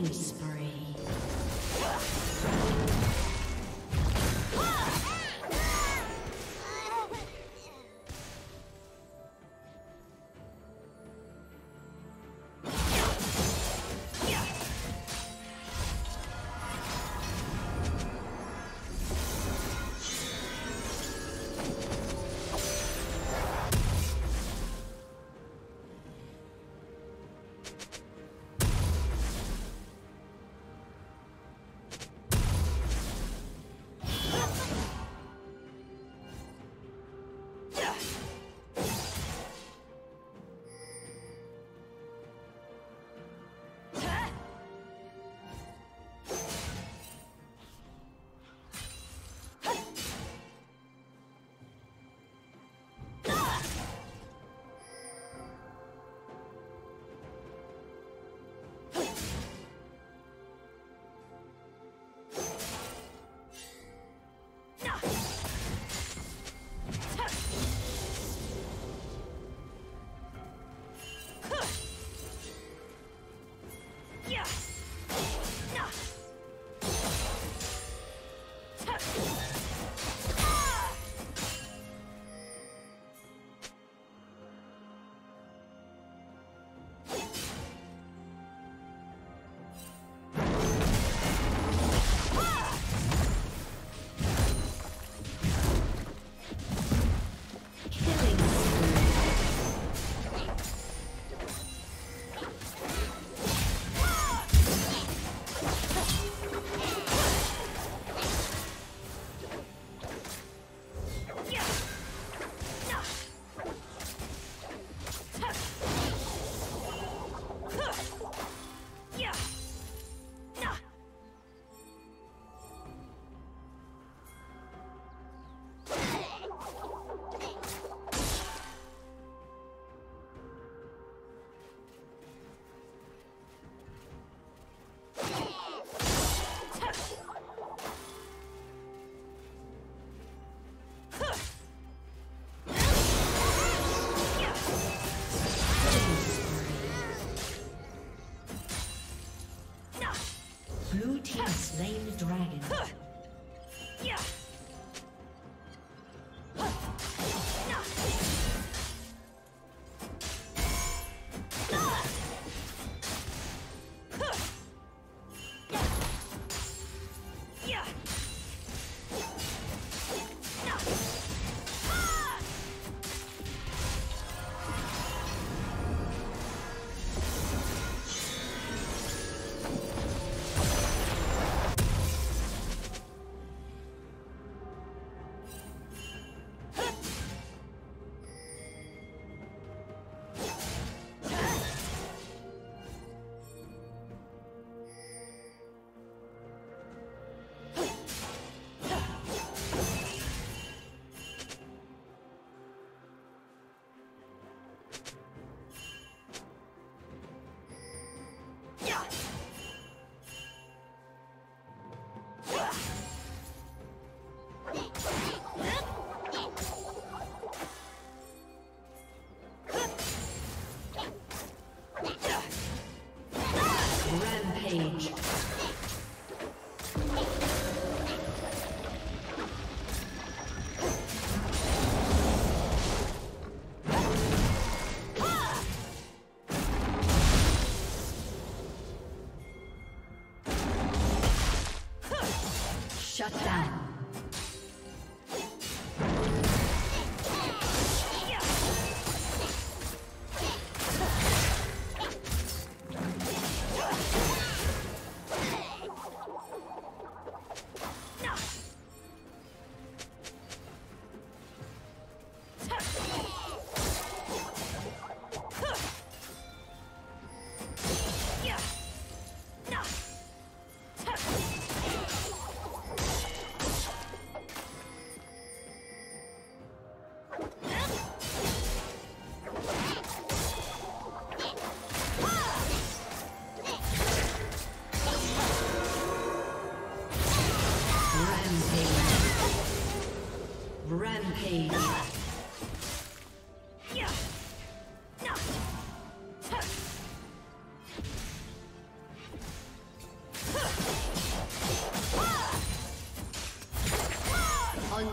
Killing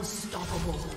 Unstoppable.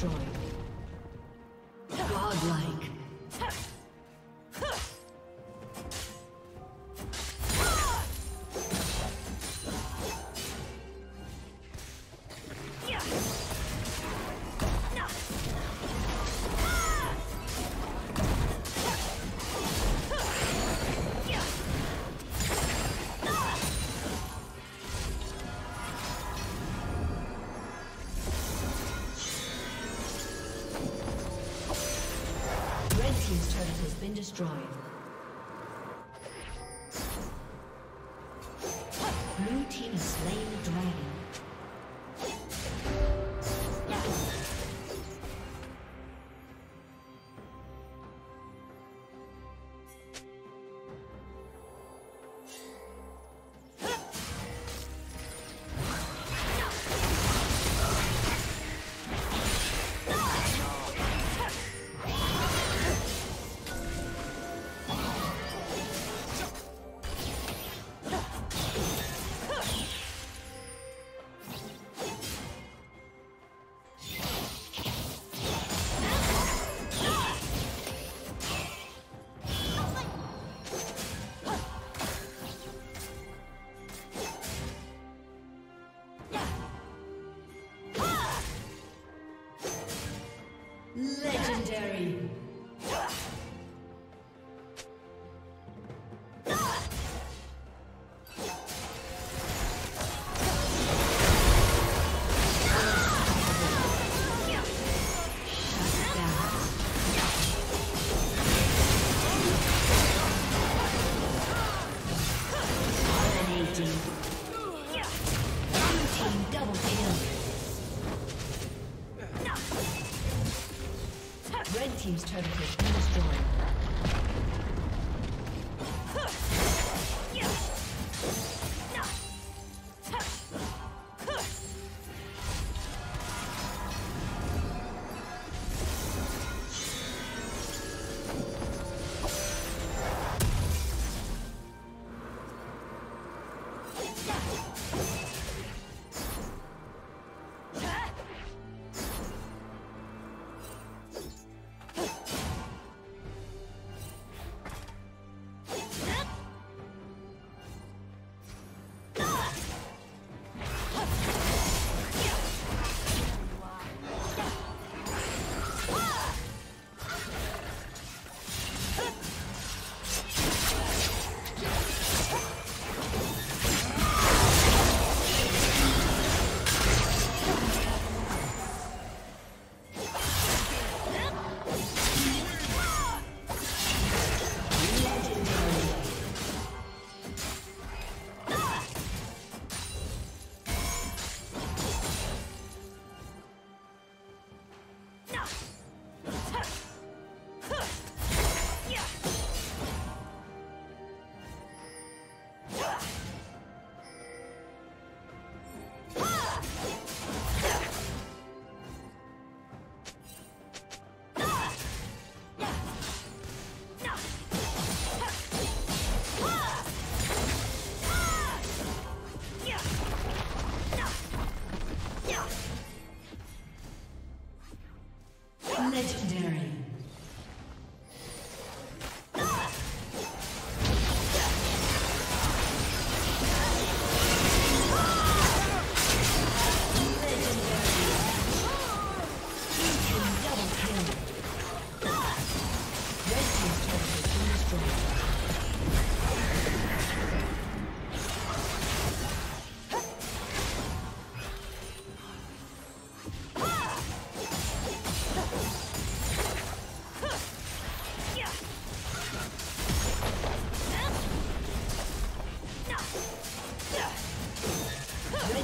Destroyed. Destroyed. Legendary.